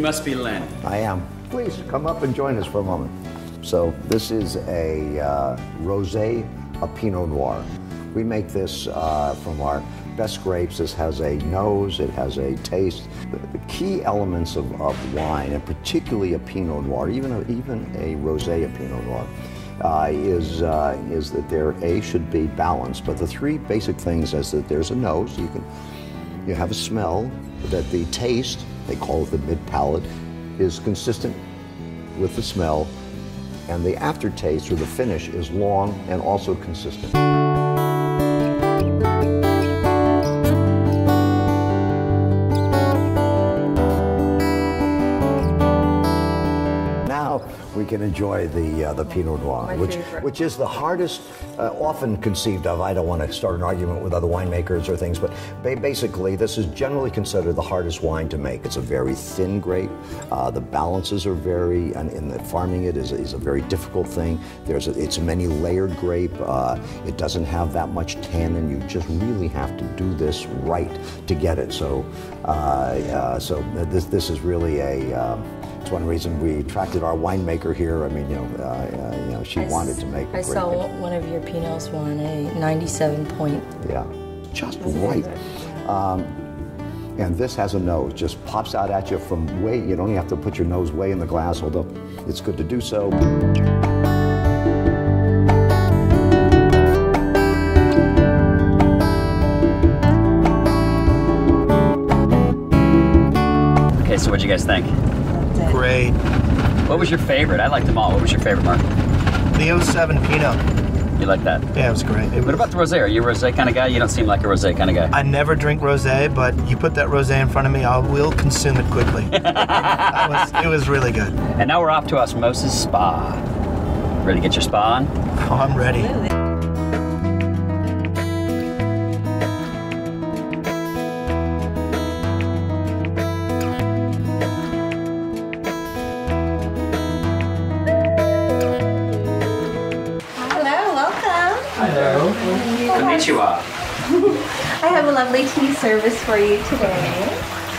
You must be Len. I am. Please come up and join us for a moment. So this is a uh, rosé, a Pinot Noir. We make this uh, from our best grapes. This has a nose, it has a taste. The, key elements of, of, wine, and particularly a Pinot Noir, even a, even a rosé, a Pinot Noir, uh, is uh, is that there a should be balanced. But the three basic things is that there's a nose. You can you have a smell. That the taste, they call it the mid palate, is consistent with the smell, and the aftertaste or the finish is long and also consistent. We can enjoy the uh, the Pinot Noir, which which is the hardest, uh, often conceived of. I don't want to start an argument with other winemakers or things, but ba- basically, this is generally considered the hardest wine to make. It's a very thin grape. Uh, the balances are very, and in the farming it is, is a very difficult thing. There's a, it's a many layered grape. Uh, it doesn't have that much tannin. You just really have to do this right to get it. So, uh, uh, so this this is really a. It's one reason we attracted our winemaker here. I mean, you know, uh, uh, you know, she I wanted to make. a I great saw thing. one of your Pinots won a 97 point. Yeah, just right. Um, and this has a nose, just pops out at you from way. You don't even have to put your nose way in the glass, although it's good to do so. Okay, so what'd you guys think? Great. What was your favorite? I liked them all. What was your favorite, Mark? The 07 Pinot. You like that? Yeah, it was great. It What was, about the rosé? Are you a rosé kind of guy? You don't seem like a rosé kind of guy. I never drink rosé, but you put that rosé in front of me, I will consume it quickly. Was, it was really good. And now we're off to Osmosis Spa. Ready to get your spa on? Oh, I'm ready. Konnichiwa. I have a lovely tea service for you today.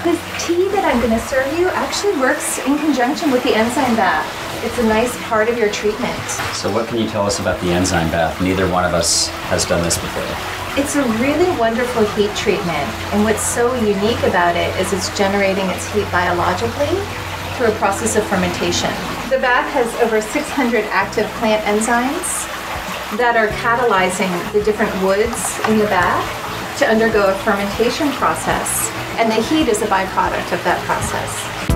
This tea that I'm going to serve you actually works in conjunction with the enzyme bath. It's a nice part of your treatment. So what can you tell us about the enzyme bath? Neither one of us has done this before. It's a really wonderful heat treatment, and what's so unique about it is it's generating its heat biologically through a process of fermentation. The bath has over 600 active plant enzymes that are catalyzing the different woods in the bath to undergo a fermentation process, and the heat is a byproduct of that process.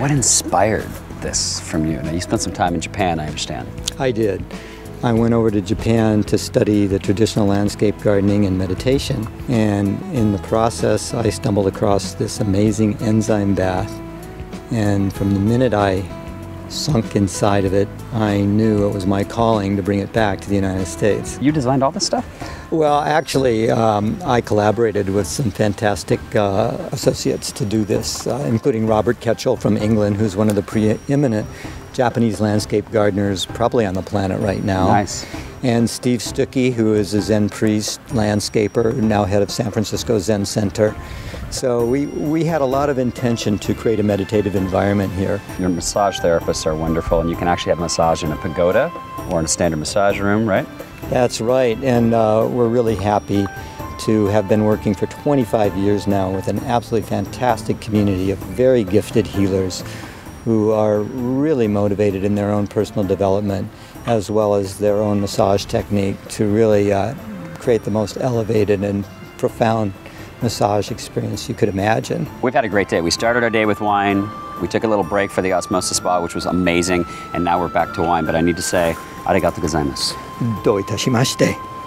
What inspired this from you? Now you spent some time in Japan, I understand. I did. I went over to Japan to study the traditional landscape gardening and meditation. And in the process, I stumbled across this amazing enzyme bath. And from the minute I sunk inside of it, I knew it was my calling to bring it back to the United States. You designed all this stuff? Well, actually, um, I collaborated with some fantastic uh, associates to do this, uh, including Robert Ketchell from England, who's one of the preeminent Japanese landscape gardeners probably on the planet right now. Nice. And Steve Stucky, who is a Zen priest, landscaper, now head of San Francisco Zen Center. So we, we had a lot of intention to create a meditative environment here. Your massage therapists are wonderful, and you can actually have massage in a pagoda or in a standard massage room, right? That's right, and uh, we're really happy to have been working for 25 years now with an absolutely fantastic community of very gifted healers who are really motivated in their own personal development as well as their own massage technique to really uh, create the most elevated and profound massage experience you could imagine. We've had a great day. We started our day with wine. We took a little break for the osmosis spa, which was amazing, and now we're back to wine, but I need to say, arigato gozaimasu. Do itashimashite.